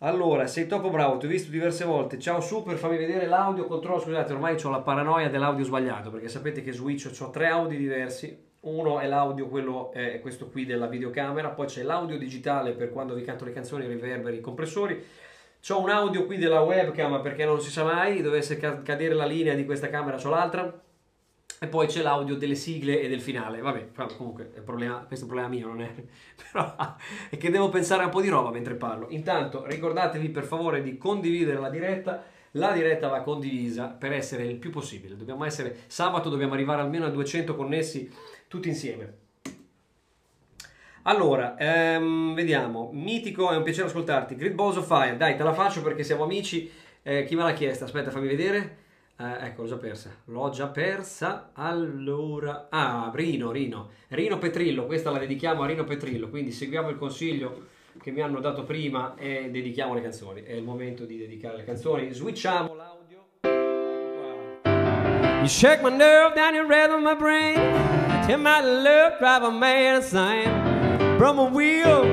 Allora, sei troppo bravo, ti ho visto diverse volte. Ciao super, fammi vedere l'audio, controllo, scusate, ormai ho la paranoia dell'audio sbagliato, perché sapete che Switch ho tre audio diversi. Uno è l'audio, quello è questo qui della videocamera, poi c'è l'audio digitale per quando vi canto le canzoni, i riverberi, i compressori. C'ho un audio qui della webcam perché non si sa mai, dovesse cadere la linea di questa camera, c'ho l'altra e poi c'è l'audio delle sigle e del finale. Vabbè, comunque, problema, questo è un problema mio, non è. Però è che devo pensare a un po' di roba mentre parlo. Intanto, ricordatevi per favore di condividere la diretta. La diretta va condivisa per essere il più possibile. Dobbiamo essere sabato, dobbiamo arrivare almeno a 200 connessi tutti insieme. Allora, ehm, vediamo. Mitico, è un piacere ascoltarti. Grid Balls of Fire, dai, te la faccio perché siamo amici Eh, chi me l'ha chiesta? Aspetta, fammi vedere. Eh, ecco, l'ho già persa. L'ho già persa. Allora. Ah, Rino, Rino. Rino Petrillo, questa la dedichiamo a Rino Petrillo. Quindi seguiamo il consiglio che mi hanno dato prima e dedichiamo le canzoni. È il momento di dedicare le canzoni. Switchiamo l'audio. You shake my nerve down your rhythm, my brain. Tell my love drive a man insane. From a wheel,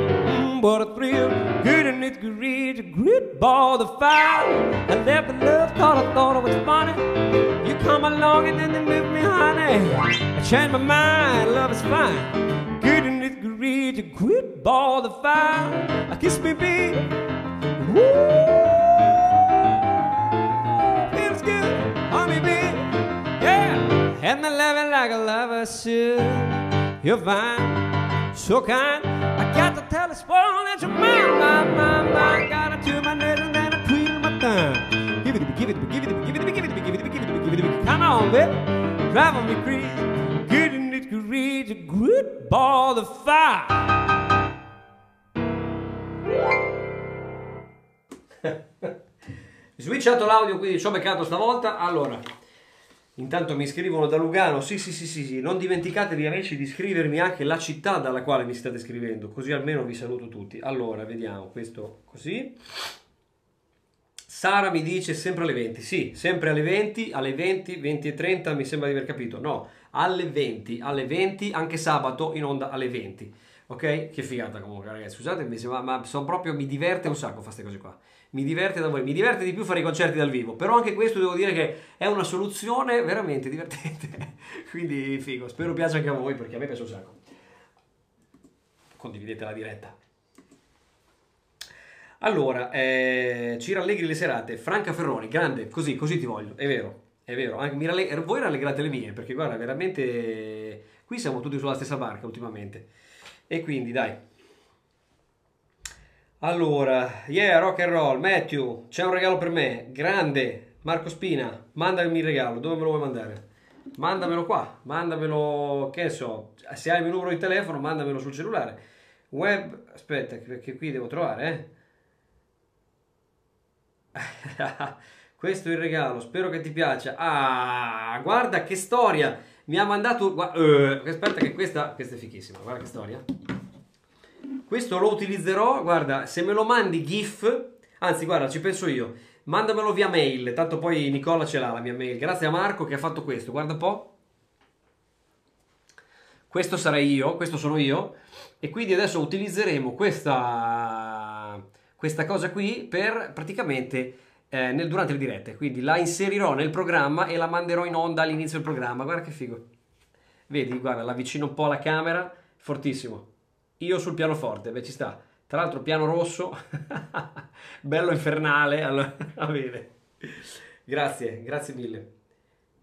mm, what a thrill. And it's great, a great ball of fire. I left the love cause I thought it was funny. You come along and then they move me, honey. I changed my mind, love is fine. Good and it's great, a great ball of fire. I kiss me, baby. Woo! Feels good, honey, baby. Yeah, and I love it like a lover should. You're fine, so kind. Tell the spoil that you're mine, mine, mine, mine. Got it to my neck and then I tweet my thumb. Give it to me, give it to me, give it to me, give it to me, give it to me, give it to me, give it to me, give it to me. Come on, baby, driving me crazy. Getting it crazy, a good ball of fire. Switchato l'audio, quindi ci ho beccato stavolta. Allora, intanto mi scrivono da Lugano. Sì, sì, sì, sì, sì. Non dimenticatevi, amici, di scrivermi anche la città dalla quale mi state scrivendo, così almeno vi saluto tutti. Allora, vediamo questo così. Sara mi dice sempre alle 20. Sì, sempre alle 20, alle 20, 20 e 30, mi sembra di aver capito. No, alle 20, alle 20, anche sabato in onda alle 20. Ok? Che figata comunque, ragazzi. Scusatemi, ma, ma sono proprio, mi diverte un sacco fare queste cose qua. Mi diverte da voi, mi diverte di più fare i concerti dal vivo. Però anche questo devo dire che è una soluzione veramente divertente. Quindi figo, spero piaccia anche a voi perché a me piace un sacco. Condividete la diretta. Allora, eh, ci rallegri le serate. Franca Ferroni, grande, così, così ti voglio. È vero, è vero. Anche ralleg- voi rallegrate le mie, perché guarda, veramente qui siamo tutti sulla stessa barca ultimamente. E quindi, dai. Allora, yeah, rock and roll. Matthew, c'è un regalo per me. Grande. Marco Spina, mandami il regalo. Dove me lo vuoi mandare? Mandamelo qua. Mandamelo, che so, se hai il mio numero di telefono, mandamelo sul cellulare. Web, aspetta, perché qui devo trovare, eh. Questo è il regalo, spero che ti piaccia. Ah, guarda che storia! Mi ha mandato. gua- eh, aspetta, che questa, questa è fichissima. Guarda che storia. Questo lo utilizzerò. Guarda, se me lo mandi GIF, anzi, guarda, ci penso io. Mandamelo via mail. Tanto poi Nicola ce l'ha la mia mail. Grazie a Marco che ha fatto questo. Guarda un po'. Questo sarei io, questo sono io. E quindi adesso utilizzeremo questa, questa cosa qui per praticamente eh, nel- durante le dirette. Quindi la inserirò nel programma e la manderò in onda all'inizio del programma. Guarda che figo. Vedi, guarda, l'avvicino un po' alla camera. Fortissimo. Io sul pianoforte, beh ci sta. Tra l'altro piano rosso, bello infernale. Allora, va bene. Grazie, grazie mille.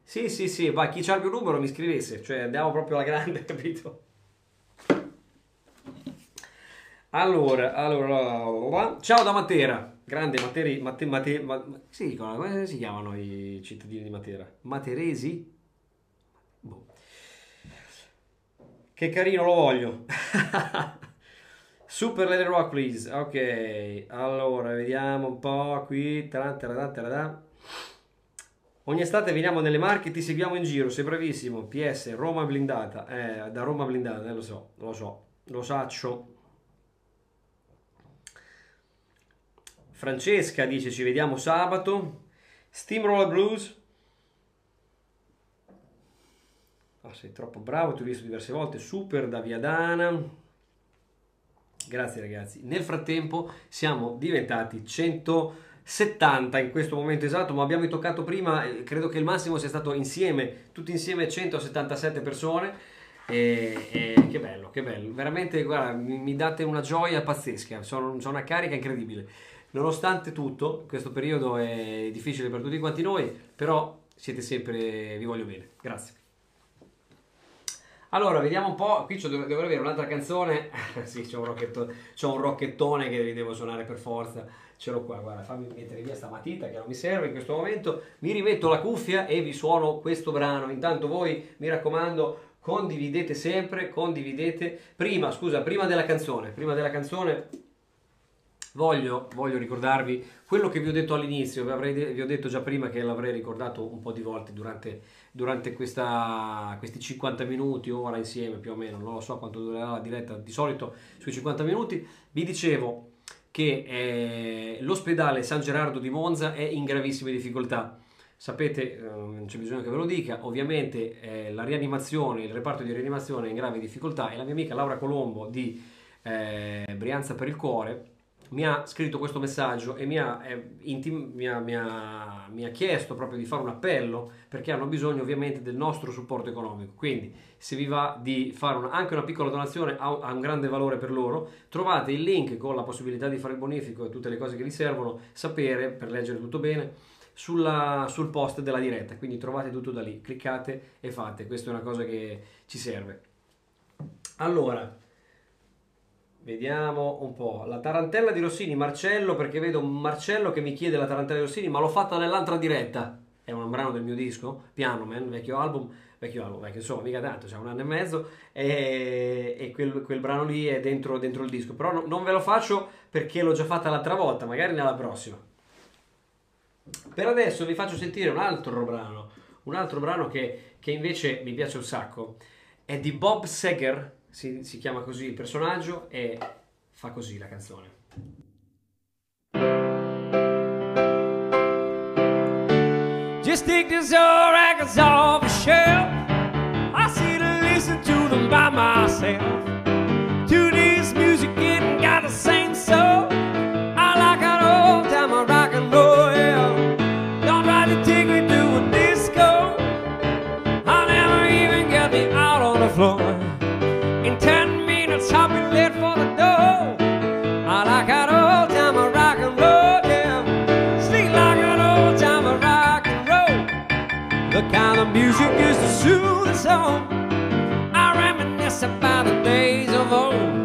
Sì, sì, sì, va, chi c'ha il mio numero mi scrivesse, cioè andiamo proprio alla grande, capito? Allora, allora, ciao da Matera, grande Materi, Mate, Mate, ma, ma- si dicono, come si chiamano i cittadini di Matera? Materesi? Boh. Che carino, lo voglio. Super Leather Rock, please. Ok, allora, vediamo un po' qui. Taran, taran, taran. Ogni estate veniamo nelle Marche e ti seguiamo in giro, sei bravissimo. PS, Roma blindata. Eh, da Roma blindata, eh, lo so, lo so, lo saccio. Francesca dice ci vediamo sabato. Steamroller Blues. Ah, sei troppo bravo, ti ho visto diverse volte. Super da Viadana. Grazie ragazzi. Nel frattempo siamo diventati 170 in questo momento esatto, ma abbiamo toccato prima, eh, credo che il massimo sia stato insieme, tutti insieme 177 persone. E, e che bello, che bello. Veramente, guarda, mi, mi date una gioia pazzesca, sono, sono una carica incredibile. Nonostante tutto, questo periodo è difficile per tutti quanti noi, però siete sempre, vi voglio bene. Grazie. Allora, vediamo un po'. Qui devo avere un'altra canzone. sì, c'ho un, rocchettone, c'ho un rocchettone che vi devo suonare per forza. Ce l'ho qua, guarda, fammi mettere via sta matita che non mi serve in questo momento. Mi rimetto la cuffia e vi suono questo brano. Intanto voi, mi raccomando, condividete sempre, condividete. Prima, scusa, prima della canzone, prima della canzone voglio, voglio ricordarvi quello che vi ho detto all'inizio, vi, vi ho detto già prima che l'avrei ricordato un po' di volte durante, durante questa- questi 50 minuti, ora insieme più o meno, non lo so quanto durerà la diretta, di solito sui 50 minuti, vi dicevo che eh, l'ospedale San Gerardo di Monza è in gravissime difficoltà. Sapete, eh, non c'è bisogno che ve lo dica, ovviamente eh, la rianimazione, il reparto di rianimazione è in grave difficoltà e la mia amica Laura Colombo di eh, Brianza per il Cuore mi ha scritto questo messaggio e mi ha, eh, intim- mi ha- mi ha- mi ha chiesto proprio di fare un appello perché hanno bisogno ovviamente del nostro supporto economico. Quindi se vi va di fare una- anche una piccola donazione ha, ha un grande valore per loro, trovate il link con la possibilità di fare il bonifico e tutte le cose che vi servono, sapere per leggere tutto bene sulla- sul post della diretta. Quindi trovate tutto da lì, cliccate e fate, questa è una cosa che ci serve. Allora, Vediamo un po'. La tarantella di Rossini, Marcello, perché vedo Marcello che mi chiede la tarantella di Rossini, ma l'ho fatta nell'altra diretta. È un brano del mio disco, Piano Man, vecchio album, vecchio album, vecchio insomma, mica tanto, c'è un anno e mezzo, e, e quel, quel brano lì è dentro, dentro il disco. Però no- non ve lo faccio perché l'ho già fatta l'altra volta, magari nella prossima. Per adesso vi faccio sentire un altro brano, un altro brano che, che invece mi piace un sacco. È di Bob Seger, si, si chiama così il personaggio, e fa così la canzone. Just take these old records off the shelf. I see to listen to them by myself. Oh.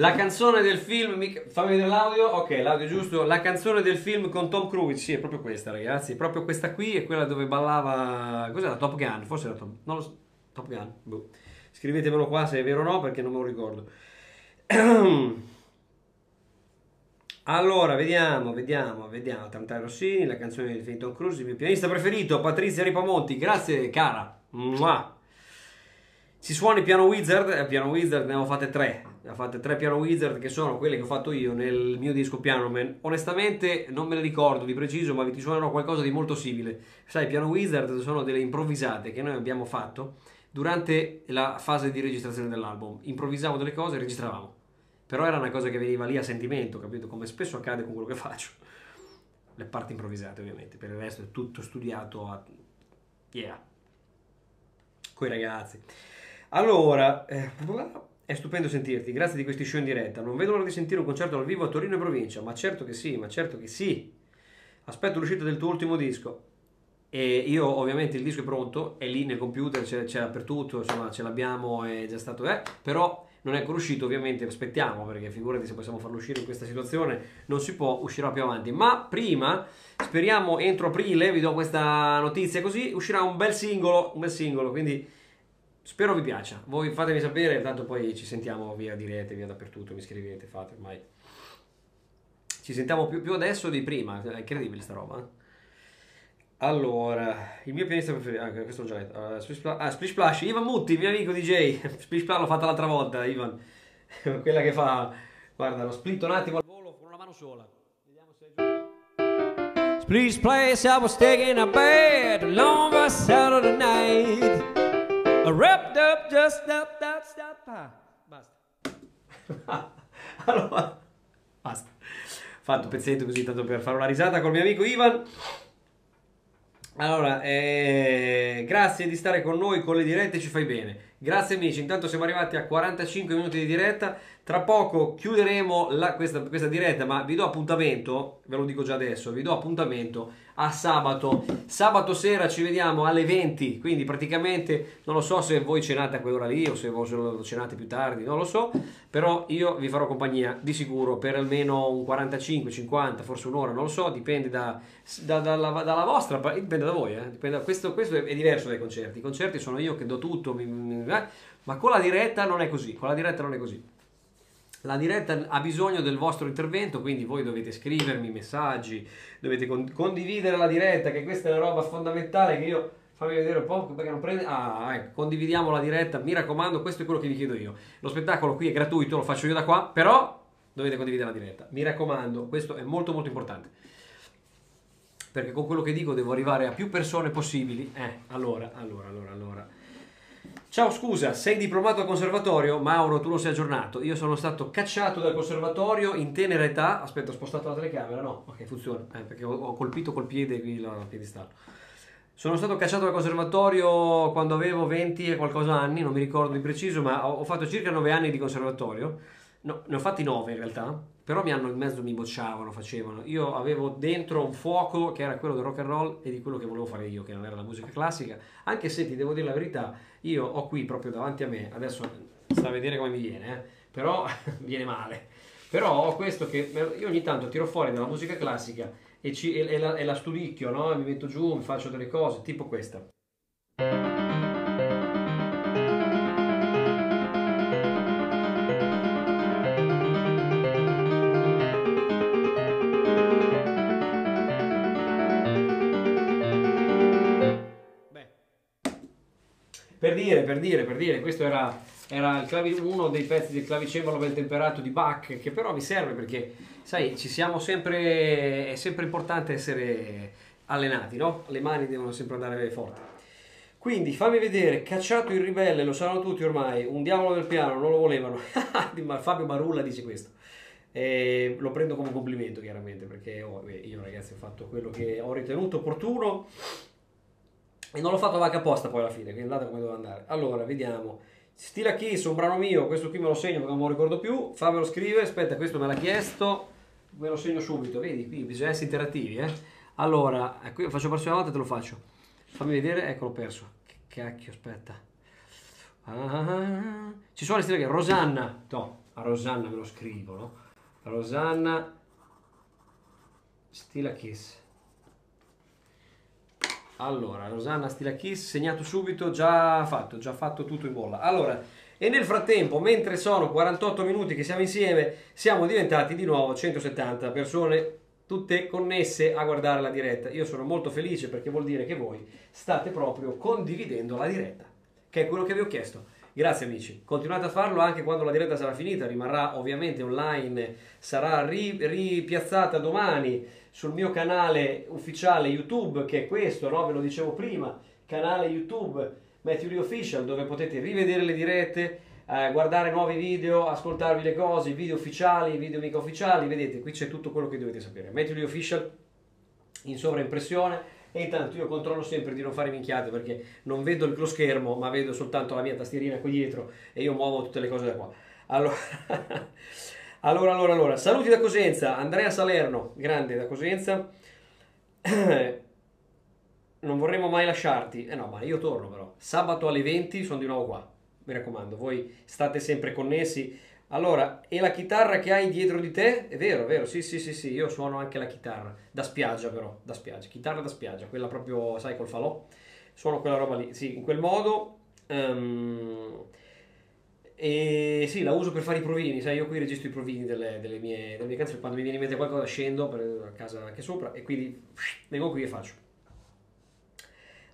La canzone del film, fammi vedere l'audio, ok, l'audio giusto, la canzone del film con Tom Cruise, sì, è proprio questa ragazzi, è proprio questa qui, è quella dove ballava, cos'era, Top Gun, forse era Top, non lo so, Top Gun, boh. Scrivetemelo qua se è vero o no perché non me lo ricordo. Allora, vediamo, vediamo, vediamo. Tantai Rossini, la canzone di Tom Cruise, il mio pianista preferito, Patrizia Ripamonti. Grazie, cara. Mua. Si suona il piano Wizard, eh, piano Wizard ne ho fatte tre. Ho fatte tre piano Wizard che sono quelle che ho fatto io nel mio disco Piano Man. Onestamente non me le ricordo di preciso, ma vi ti suonerò qualcosa di molto simile. Sai, piano Wizard sono delle improvvisate che noi abbiamo fatto durante la fase di registrazione dell'album. Improvvisavo delle cose e registravamo. Però era una cosa che veniva lì a sentimento, capito? Come spesso accade con quello che faccio. Le parti improvvisate, ovviamente. Per il resto è tutto studiato a... Yeah. Coi ragazzi. Allora, eh, è stupendo sentirti, grazie di questi show in diretta. Non vedo l'ora di sentire un concerto dal vivo a Torino e provincia, ma certo che sì, ma certo che sì. Aspetto l'uscita del tuo ultimo disco. E io ovviamente il disco è pronto, è lì nel computer, c'è, c'è dappertutto, insomma ce l'abbiamo, è già stato, eh, però non è ancora uscito, ovviamente aspettiamo perché figurati se possiamo farlo uscire in questa situazione, non si può, uscirà più avanti. Ma prima, speriamo entro aprile, vi do questa notizia così, uscirà un bel singolo, un bel singolo, quindi spero vi piaccia. Voi fatemi sapere, tanto poi ci sentiamo via dirette, via dappertutto, mi scrivete, fate ormai. Ci sentiamo più, più adesso di prima, è incredibile sta roba. eh. Allora, il mio pianista preferito, ah, questo l'ho già detto. Uh, Splish Splash, ah, Splish Splash, Ivan Mutti, mio amico DJ. Splish Splash l'ho fatta l'altra volta, Ivan. Quella che fa, guarda, lo split un attimo al volo con una mano sola. Vediamo se è giusto. Please place, I was taking a bed long Saturday night. I wrapped up just stop. Ah, basta. allora, basta. Fatto un pezzetto così, tanto per fare una risata col mio amico Ivan. Allora, eh, grazie di stare con noi con le dirette, ci fai bene. Grazie amici, intanto siamo arrivati a 45 minuti di diretta. Tra poco chiuderemo la- questa, questa diretta, ma vi do appuntamento, ve lo dico già adesso, vi do appuntamento a sabato. Sabato sera ci vediamo alle 20, quindi praticamente non lo so se voi cenate a quell'ora lì o se voi cenate più tardi, non lo so, però io vi farò compagnia di sicuro per almeno un 45, 50, forse un'ora, non lo so, dipende da, da- dalla, dalla vostra, dipende da voi, eh, dipende da- questo, questo è, diverso dai concerti, i concerti sono io che do tutto, mi- mi- eh, ma con la diretta non è così, con la diretta non è così. La diretta ha bisogno del vostro intervento, quindi voi dovete scrivermi messaggi, dovete con- condividere la diretta, che questa è una roba fondamentale che io fammi vedere un po' perché non prende. Ah, ecco, condividiamo la diretta, mi raccomando, questo è quello che vi chiedo io. Lo spettacolo qui è gratuito, lo faccio io da qua, però dovete condividere la diretta. Mi raccomando, questo è molto molto importante. Perché con quello che dico devo arrivare a più persone possibili. Eh, allora, allora, allora, allora. Ciao, scusa, sei diplomato al conservatorio? Mauro, tu non sei aggiornato. Io sono stato cacciato dal conservatorio in tenera età. Aspetta, ho spostato la telecamera. No, ok, funziona. Eh, perché ho, ho colpito col piede qui la piedistallo. Sono stato cacciato dal conservatorio quando avevo 20 e qualcosa anni, non mi ricordo di preciso, ma ho, ho fatto circa 9 anni di conservatorio. No, ne ho fatti 9 in realtà, però mi hanno in mezzo, mi bocciavano, facevano. Io avevo dentro un fuoco che era quello del rock and roll e di quello che volevo fare io, che non era la musica classica. Anche se ti devo dire la verità, io ho qui proprio davanti a me, adesso sta a vedere come mi viene, eh, però viene male. Però ho questo che io ogni tanto tiro fuori dalla musica classica e, ci- e- e la, e la studicchio, no? mi metto giù, mi faccio delle cose, tipo questa. Dire, per dire, per dire, questo era, era clavi- uno dei pezzi del clavicembalo ben temperato di Bach, che però mi serve perché, sai, ci siamo sempre, è sempre importante essere allenati, no? Le mani devono sempre andare forti. Quindi fammi vedere, cacciato il ribelle, lo sanno tutti ormai, un diavolo del piano, non lo volevano. Fabio Barulla dice questo. E lo prendo come complimento chiaramente perché oh, beh, io ragazzi ho fatto quello che ho ritenuto opportuno e non l'ho fatto vacca apposta poi alla fine, quindi è andata come doveva andare. Allora, vediamo. Stila Kiss, un brano mio, questo qui me lo segno perché non me lo ricordo più. Fabio lo scrive, aspetta, questo me l'ha chiesto, me lo segno subito, vedi, qui bisogna essere interattivi, eh. Allora, qui faccio la prossima volta e te lo faccio. Fammi vedere, ecco l'ho perso. Che cacchio, aspetta. Ah, ci sono le stile che Rosanna, no, a Rosanna me lo scrivo, no? Rosanna Stila Kiss. Allora, Rosanna Stila Kiss, segnato subito, già fatto, già fatto tutto in bolla. Allora, e nel frattempo, mentre sono 48 minuti che siamo insieme, siamo diventati di nuovo 170 persone, tutte connesse a guardare la diretta. Io sono molto felice perché vuol dire che voi state proprio condividendo la diretta, che è quello che vi ho chiesto. Grazie amici, continuate a farlo anche quando la diretta sarà finita, rimarrà ovviamente online, sarà ri- ripiazzata domani sul mio canale ufficiale YouTube, che è questo, no? ve lo dicevo prima, canale YouTube Matthew Lee Official, dove potete rivedere le dirette, eh, guardare nuovi video, ascoltarvi le cose, i video ufficiali, i video mica ufficiali, vedete, qui c'è tutto quello che dovete sapere. Matthew Lee Official in sovraimpressione e intanto io controllo sempre di non fare minchiate perché non vedo lo schermo ma vedo soltanto la mia tastierina qui dietro e io muovo tutte le cose da qua allora allora allora, allora. saluti da Cosenza Andrea Salerno grande da Cosenza non vorremmo mai lasciarti. Eh no, ma io torno però. Sabato alle 20 sono di nuovo qua. Mi raccomando, voi state sempre connessi. Allora, e la chitarra che hai dietro di te? È vero, è vero, sì, sì, sì, sì, io suono anche la chitarra, da spiaggia però, da spiaggia, chitarra da spiaggia, quella proprio, sai, col falò. Suono quella roba lì, sì, in quel modo. ehm, e sì, la uso per fare i provini, sai, io qui registro i provini delle, delle mie, delle mie canzoni, quando mi viene in mente qualcosa scendo per, a casa anche sopra e quindi vengo qui e faccio.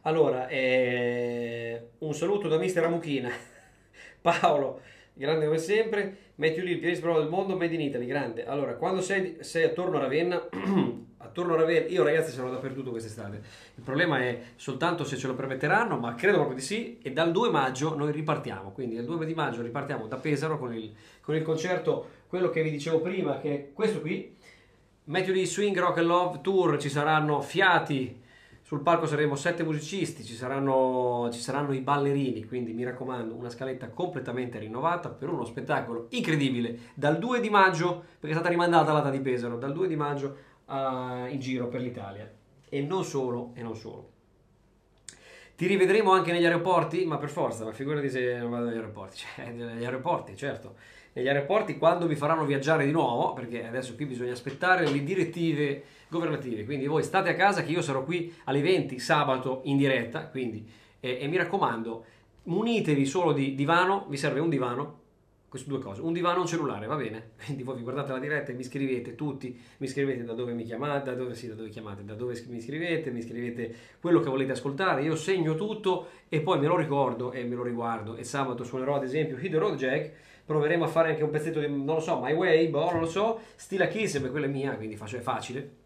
Allora, eh, un saluto da mister Amuchina, Paolo, grande come sempre, Matthew Lee, il pianista del mondo, Made in Italy, grande. Allora, quando sei, sei attorno a Ravenna, attorno a Ravenna, io ragazzi sarò dappertutto quest'estate, il problema è soltanto se ce lo permetteranno, ma credo proprio di sì, e dal 2 maggio noi ripartiamo, quindi dal 2 di maggio ripartiamo da Pesaro con il, con il concerto, quello che vi dicevo prima, che è questo qui, Lee Swing Rock and Love Tour, ci saranno fiati, sul palco saremo sette musicisti, ci saranno, ci saranno i ballerini, quindi mi raccomando, una scaletta completamente rinnovata per uno spettacolo incredibile. Dal 2 di maggio, perché è stata rimandata la data di Pesaro, dal 2 di maggio a- in giro per l'Italia. E non solo, e non solo. Ti rivedremo anche negli aeroporti? Ma per forza, ma figurati se non vado negli aeroporti. Cioè, negli aeroporti, certo. Negli aeroporti quando mi faranno viaggiare di nuovo, perché adesso qui bisogna aspettare le direttive governative. Quindi voi state a casa che io sarò qui alle 20 sabato in diretta, quindi e, e mi raccomando, munitevi solo di divano, vi serve un divano, queste due cose, un divano e un cellulare, va bene? Quindi voi vi guardate la diretta e mi scrivete tutti, mi scrivete da dove mi chiamate, da dove, sì, da dove chiamate, da dove mi scrivete, mi scrivete quello che volete ascoltare, io segno tutto e poi me lo ricordo e me lo riguardo. E sabato suonerò ad esempio the Road Jack, proveremo a fare anche un pezzetto di, non lo so, My Way, boh, non lo so, Stila Kiss, perché quella è mia, quindi faccio, è facile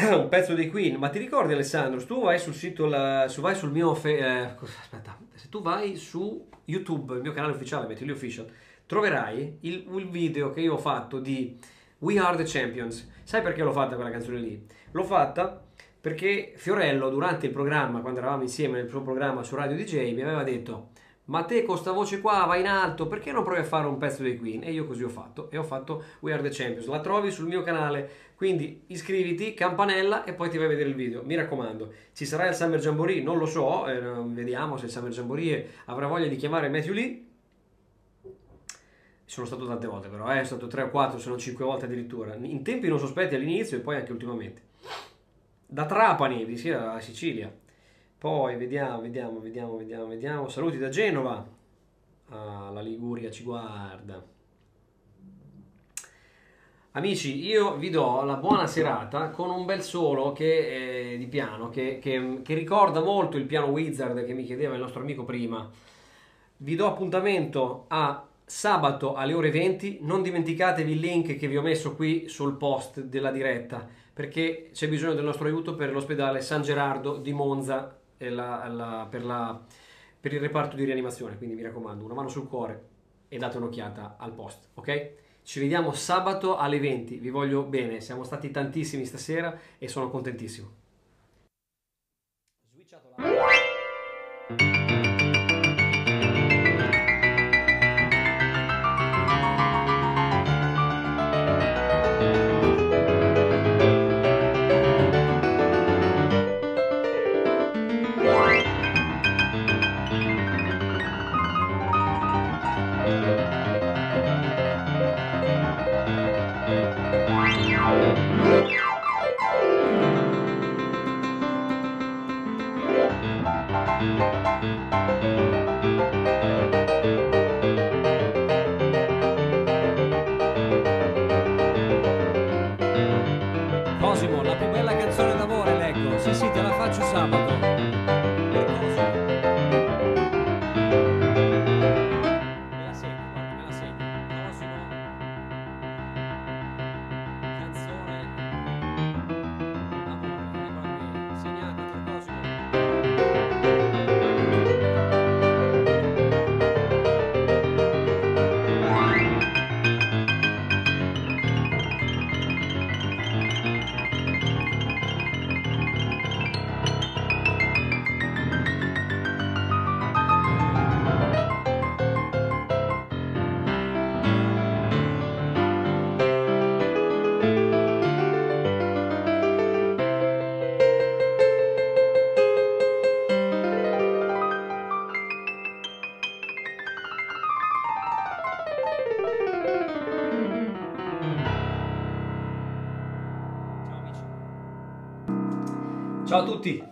un pezzo dei Queen, ma ti ricordi Alessandro, se tu vai sul sito, la, su, vai sul mio, fe- eh, aspetta, se tu vai su YouTube, il mio canale ufficiale, metti lì official, troverai il, il video che io ho fatto di We Are the Champions. Sai perché l'ho fatta quella canzone lì? L'ho fatta perché Fiorello durante il programma, quando eravamo insieme nel suo programma su Radio DJ, mi aveva detto ma te con sta voce qua vai in alto, perché non provi a fare un pezzo dei Queen? E io così ho fatto, e ho fatto We Are The Champions. La trovi sul mio canale, quindi iscriviti, campanella e poi ti vai a vedere il video. Mi raccomando, ci sarà il Summer Jamboree? Non lo so, eh, vediamo se il Summer Jamboree avrà voglia di chiamare Matthew Lee. Sono stato tante volte però, eh, sono stato 3 o 4, se non 5 volte addirittura. In tempi non sospetti all'inizio e poi anche ultimamente. Da Trapani, di sì, dalla Sicilia. Poi vediamo, vediamo, vediamo, vediamo, vediamo. Saluti da Genova. Ah, la Liguria ci guarda. Amici, io vi do la buona serata con un bel solo che, eh, di piano che, che- che ricorda molto il piano Wizard che mi chiedeva il nostro amico prima. Vi do appuntamento a sabato alle ore 20. Non dimenticatevi il link che vi ho messo qui sul post della diretta perché c'è bisogno del nostro aiuto per l'ospedale San Gerardo di Monza la- la- per, la- per il reparto di rianimazione. Quindi mi raccomando, una mano sul cuore e date un'occhiata al post, ok? Ci vediamo sabato alle 20. Vi voglio bene, siamo stati tantissimi stasera e sono contentissimo. Ciao a tutti.